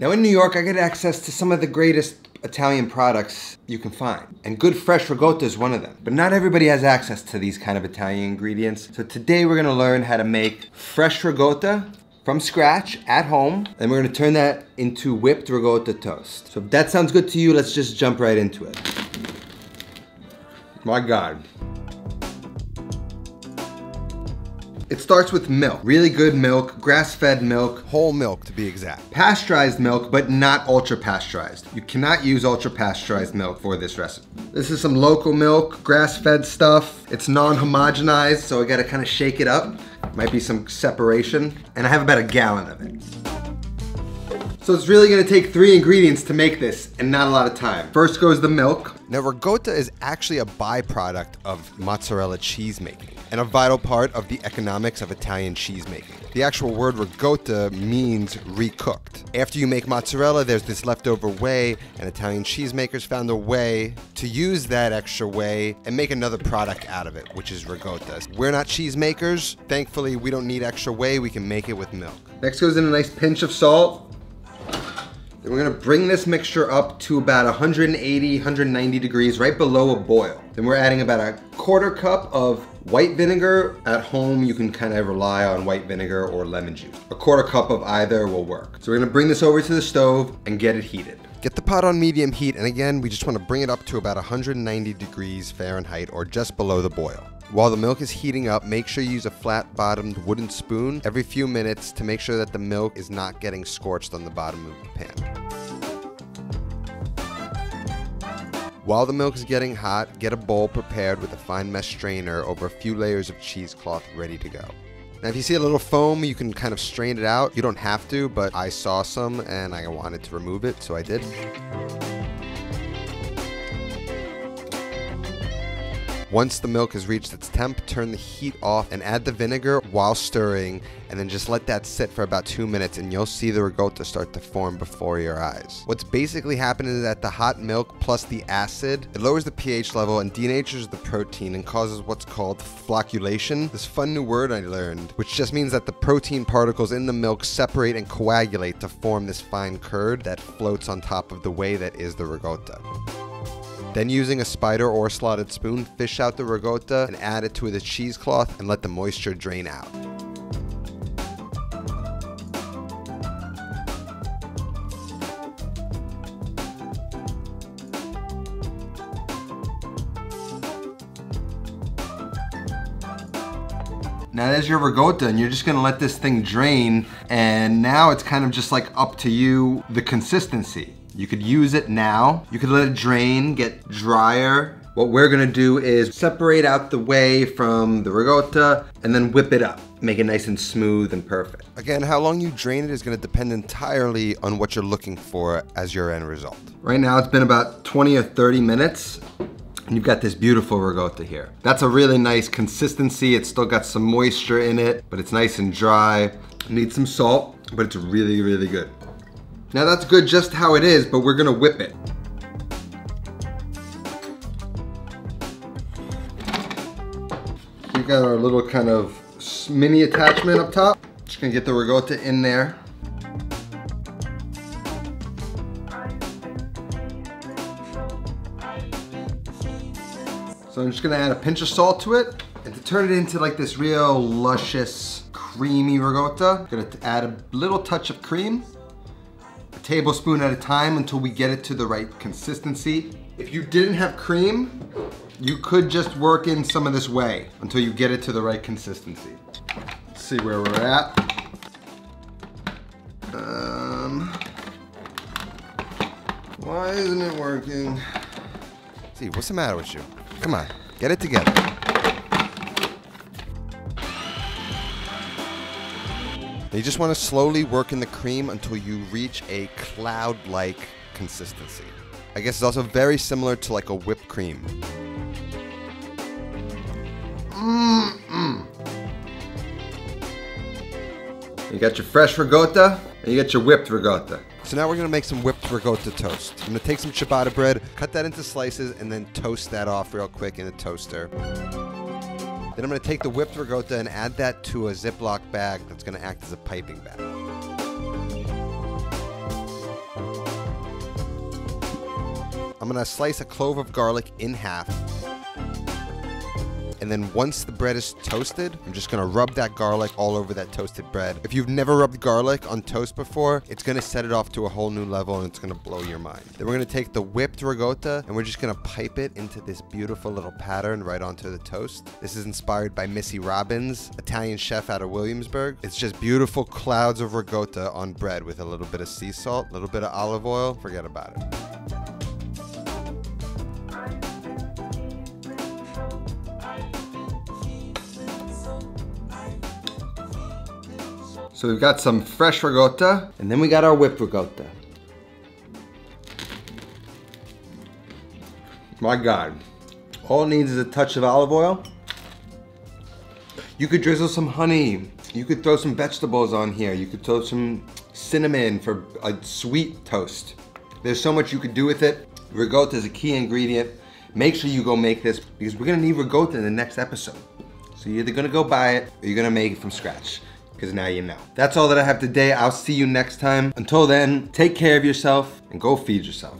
Now in New York, I get access to some of the greatest Italian products you can find. And good fresh ricotta is one of them. But not everybody has access to these kind of Italian ingredients. So today we're gonna learn how to make fresh ricotta from scratch at home. And we're gonna turn that into whipped ricotta toast. So if that sounds good to you, let's just jump right into it. My God. It starts with milk. Really good milk, grass-fed milk, whole milk to be exact. Pasteurized milk, but not ultra pasteurized. You cannot use ultra pasteurized milk for this recipe. This is some local milk, grass-fed stuff. It's non-homogenized, so I gotta kind of shake it up. Might be some separation. And I have about a gallon of it. So it's really gonna take three ingredients to make this and not a lot of time. First goes the milk. Now, ricotta is actually a byproduct of mozzarella cheese making and a vital part of the economics of Italian cheese making. The actual word ricotta means recooked. After you make mozzarella, there's this leftover whey, and Italian cheesemakers found a way to use that extra whey and make another product out of it, which is ricotta. We're not cheesemakers. Thankfully, we don't need extra whey. We can make it with milk. Next goes in a nice pinch of salt. Then we're gonna bring this mixture up to about 180, 190 degrees, right below a boil. Then we're adding about a quarter cup of white vinegar. At home, you can kind of rely on white vinegar or lemon juice. A quarter cup of either will work. So we're gonna bring this over to the stove and get it heated. Get the pot on medium heat, and again, we just want to bring it up to about 190 degrees Fahrenheit or just below the boil. While the milk is heating up, make sure you use a flat bottomed wooden spoon every few minutes to make sure that the milk is not getting scorched on the bottom of the pan. While the milk is getting hot, get a bowl prepared with a fine mesh strainer over a few layers of cheesecloth ready to go. Now, if you see a little foam, you can kind of strain it out. You don't have to, but I saw some and I wanted to remove it, so I did. Once the milk has reached its temp, turn the heat off and add the vinegar while stirring, and then just let that sit for about two minutes and you'll see the ricotta start to form before your eyes. What's basically happening is that the hot milk plus the acid, it lowers the pH level and denatures the protein and causes what's called flocculation. This fun new word I learned, which just means that the protein particles in the milk separate and coagulate to form this fine curd that floats on top of the whey that is the ricotta. Then using a spider or slotted spoon, fish out the ricotta and add it to the cheesecloth and let the moisture drain out. Now there's your ricotta and you're just gonna let this thing drain and now it's kind of just like up to you, the consistency. You could use it now. You could let it drain, get drier. What we're gonna do is separate out the whey from the ricotta and then whip it up. Make it nice and smooth and perfect. Again, how long you drain it is gonna depend entirely on what you're looking for as your end result. Right now it's been about 20 or 30 minutes and you've got this beautiful ricotta here. That's a really nice consistency. It's still got some moisture in it, but it's nice and dry. Need some salt, but it's really, really good. Now that's good just how it is, but we're gonna whip it. We got our little kind of mini attachment up top. Just gonna get the ricotta in there. So I'm just gonna add a pinch of salt to it. And to turn it into like this real luscious, creamy ricotta, I'm gonna add a little touch of cream, tablespoon at a time until we get it to the right consistency. If you didn't have cream, you could just work in some of this whey until you get it to the right consistency. Let's see where we're at. Um, why isn't it working? See, what's the matter with you? Come on, get it together. You just want to slowly work in the cream until you reach a cloud-like consistency. I guess it's also very similar to like a whipped cream. Mm-mm. You got your fresh ricotta, and you got your whipped ricotta. So now we're gonna make some whipped ricotta toast. I'm gonna take some ciabatta bread, cut that into slices, and then toast that off real quick in a toaster. Then I'm going to take the whipped ricotta and add that to a Ziploc bag that's going to act as a piping bag. I'm going to slice a clove of garlic in half. And then once the bread is toasted, I'm just gonna rub that garlic all over that toasted bread. If you've never rubbed garlic on toast before, it's gonna set it off to a whole new level and it's gonna blow your mind. Then we're gonna take the whipped ricotta and we're just gonna pipe it into this beautiful little pattern right onto the toast. This is inspired by Missy Robbins, Italian chef out of Williamsburg. It's just beautiful clouds of ricotta on bread with a little bit of sea salt, a little bit of olive oil. Forget about it. So we've got some fresh ricotta, and then we got our whipped ricotta. My God. All it needs is a touch of olive oil. You could drizzle some honey. You could throw some vegetables on here. You could throw some cinnamon for a sweet toast. There's so much you could do with it. Ricotta is a key ingredient. Make sure you go make this because we're gonna need ricotta in the next episode. So you're either gonna go buy it or you're gonna make it from scratch because now you know. That's all that I have today. I'll see you next time. Until then, take care of yourself and go feed yourself.